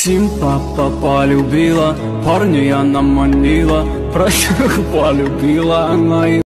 Всім папа полюбила, парня я наманила, прощу полюбила она и